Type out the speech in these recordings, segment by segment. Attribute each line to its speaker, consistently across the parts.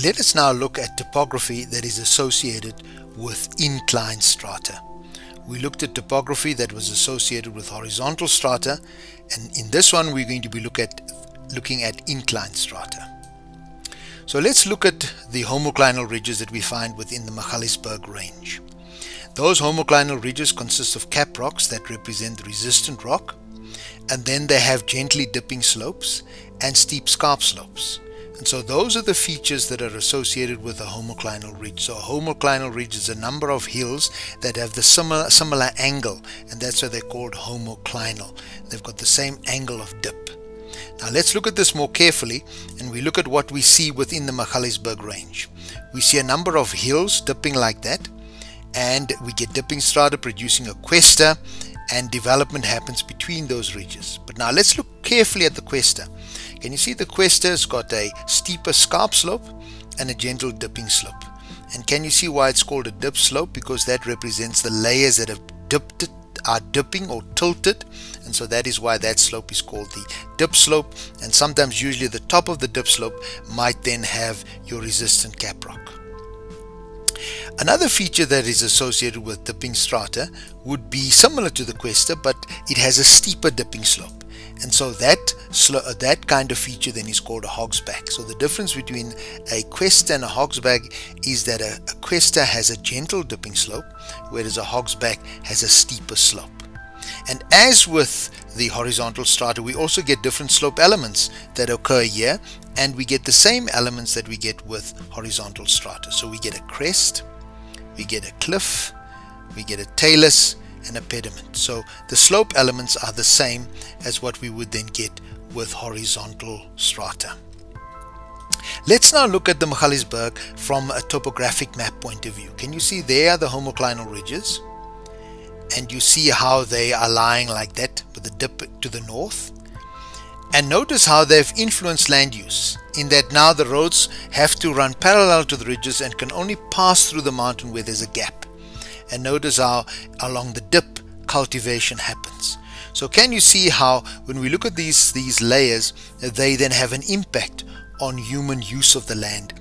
Speaker 1: Let us now look at topography that is associated with inclined strata. We looked at topography that was associated with horizontal strata and in this one we're going to be look at, looking at inclined strata. So let's look at the homoclinal ridges that we find within the Magaliesberg range. Those homoclinal ridges consist of cap rocks that represent resistant rock and then they have gently dipping slopes and steep scarp slopes. And so those are the features that are associated with a homoclinal ridge. So a homoclinal ridge is a number of hills that have the similar, similar angle and that's why they're called homoclinal. They've got the same angle of dip. Now let's look at this more carefully and we look at what we see within the Magaliesberg range. We see a number of hills dipping like that and we get dipping strata producing a cuesta and development happens between those ridges. But now let's look carefully at the cuesta. Can you see the cuesta has got a steeper scarp slope and a gentle dipping slope. And can you see why it's called a dip slope? Because that represents the layers that have dipped are dipping or tilted and so that is why that slope is called the dip slope and sometimes usually the top of the dip slope might then have your resistant cap rock. Another feature that is associated with dipping strata would be similar to the cuesta but it has a steeper dipping slope and so that uh, that kind of feature then is called a hogsback so the difference between a cuesta and a hogsback is that a, a cuesta has a gentle dipping slope whereas a hogsback has a steeper slope. And as with the horizontal strata we also get different slope elements that occur here and we get the same elements that we get with horizontal strata. So we get a crest we get a cliff we get a talus and a pediment. So the slope elements are the same as what we would then get with horizontal strata. Let's now look at the Magaliesberg from a topographic map point of view. Can you see there are the homoclinal ridges? And you see how they are lying like that with a dip to the north. And notice how they've influenced land use in that now the roads have to run parallel to the ridges and can only pass through the mountain where there's a gap and notice how along the dip cultivation happens. So can you see how when we look at these these layers they then have an impact on human use of the land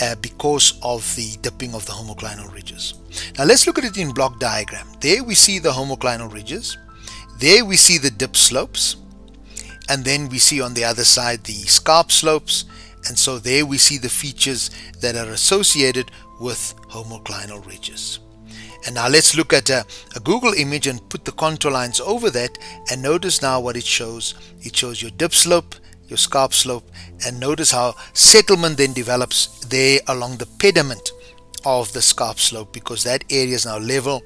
Speaker 1: uh, because of the dipping of the homoclinal ridges. Now let's look at it in block diagram. There we see the homoclinal ridges. There we see the dip slopes. And then we see on the other side the scarp slopes. And so there we see the features that are associated with homoclinal ridges. And now let's look at a, a, Google image and put the contour lines over that and notice now what it shows. It shows your dip slope, your scarp slope and notice how settlement then develops there along the pediment of the scarp slope because that area is now level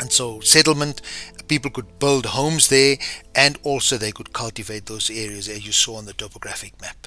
Speaker 1: and so settlement people could build homes there and also they could cultivate those areas as you saw on the topographic map.